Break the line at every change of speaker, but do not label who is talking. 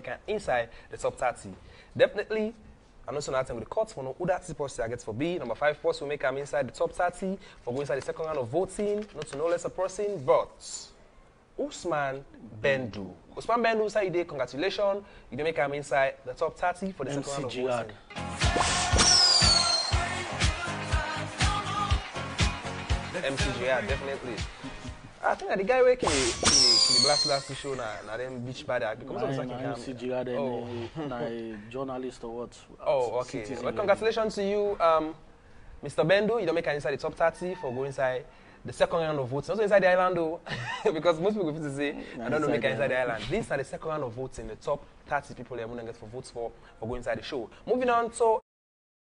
make inside the top 30. Definitely, I know so now with the cuts for no that post I get for B. Number five post will make am inside the top 30 for going inside the second round of voting. Not to know less a person, but Usman Bendu. Usman Bendu say you did congratulations. You did make am inside the top 30 for the second round of
MC
voting. MCGR, definitely. I think that the guy working in the Black Last show na na them beach of the
Na
second
na
cam.
MC
Oh.
na a journalist or what?
Oh, okay. Well, congratulations to you, um, Mr. Bendu. You don't make inside the top 30 for going inside the second round of voting. Also inside the island though, because most people people say
Nah,
I don't know make inside the island. These are the second round of voting. The top 30 people they're going to get for votes for for going inside the show. Moving on, so